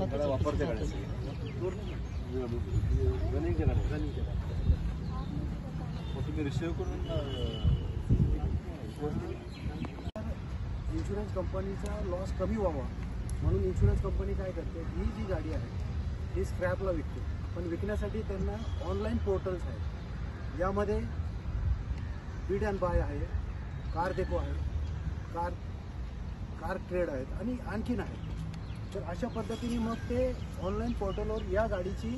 गाड्या रनिंगच्या मग तुम्ही रिसिव्ह करून इन्शुरन्स कंपनीचा लॉस कमी व्हावा. म्हणून इन्शुरन्स कंपनी काय करते? ही जी गाडी आहे ही स्क्रॅपला विकते. पण विकण्यासाठी त्यांना ऑनलाईन पोर्टल्स आहेत. यामध्ये बीड अँड बाय आहे कार डेको आहे कार कार ट्रेड आहेत आणि आणखीन आहेत. तर अशा पद्धतीने मग ते ऑनलाईन पोर्टलवर या गाडीची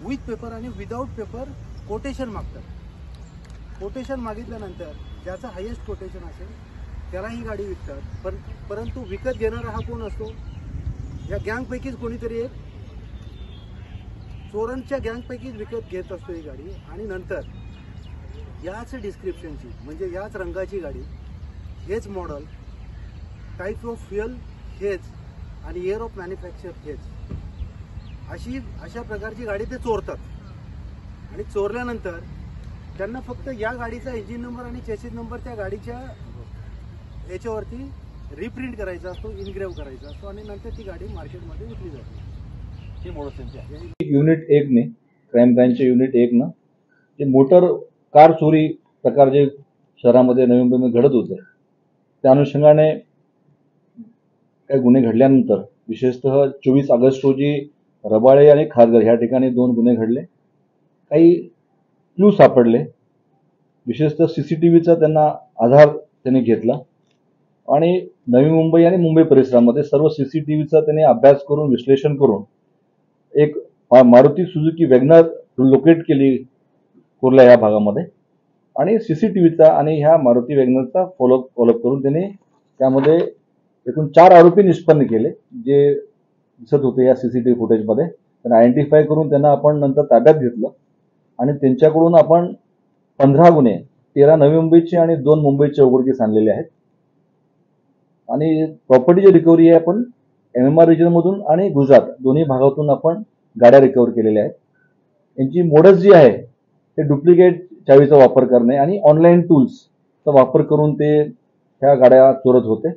विथ पेपर आणि विदाऊट पेपर कोटेशन मागतात. कोटेशन मागितल्यानंतर ज्याचं हायेस्ट कोटेशन असेल त्याला ही गाडी विकतात. पण परंतु विकत घेणारा हा कोण असतो? या गँगपैकीच कोणीतरी एक. चोरांच्या गँगपैकीच विकत घेत असतो ही गाडी. आणि नंतर याच डिस्क्रिप्शनची म्हणजे याच रंगाची गाडी हेच मॉडल टाईप ऑफ फ्युअल हेच आणि इयर ऑफ मॅन्युफॅक्चर हेच अशी अशा प्रकारची गाडी ते चोरतात. आणि चोरल्यानंतर त्यांना फक्त या गाडीचा इंजिन नंबर आणि चेसिस नंबर त्या गाडीच्या याच्यावरती रिप्रिंट करायचा असतो इनग्रेव्ह करायचा असतो आणि नंतर ती गाडी मार्केटमध्ये विकली जाते. हे युनिट एक ने क्राईम ब्रँचचे युनिट एक न जे मोटर कार चोरी प्रकार जे शहरामध्ये नवी मुंबईमध्ये घडत होते त्या अनुषंगाने काही गुन्हे घडल्यानंतर विशेषतः चोवीस ऑगस्ट रोजी रबाळे आणि खारघर ह्या ठिकाणी दोन गुन्हे घडले. काही क्लू सापडले. विशेषतः सी सी टी व्हीचा त्यांना आधार त्यांनी घेतला. आणि नवी मुंबई आणि मुंबई परिसरामध्ये सर्व सी सी टी व्हीचा त्यांनी अभ्यास करून विश्लेषण करून एक मारुती सुझुकी वॅगनर लोकेट केली कुर्ला या भागामध्ये. आणि सी सी टी व्हीचा आणि ह्या मारुती वॅगनरचा फॉलोअप फॉलोअप करून त्यांनी त्यामध्ये एकूण चार आरोपी निष्पन्न केले जे दिसत होते या सी सी टी व्ही फुटेजमध्ये त्यांना आयडेंटिफाय करून त्यांना आपण नंतर ताब्यात घेतलं. आणि त्यांच्याकडून आपण पंधरा गुन्हे तेरा नवी मुंबईचे आणि दोन मुंबईचे उघडकीस आणलेले आहेत. आणि प्रॉपर्टीची रिकव्हरी आहे आपण एम एम आर रिजनमधून आणि गुजरात दोन्ही भागातून आपण गाड्या रिकव्हर केलेल्या आहेत. यांची मोडस जी आहे ते डुप्लिकेट चावीचा वापर करणे आणि ऑनलाईन टूल्सचा वापर करून ते ह्या गाड्या चोरत होते.